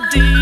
melody.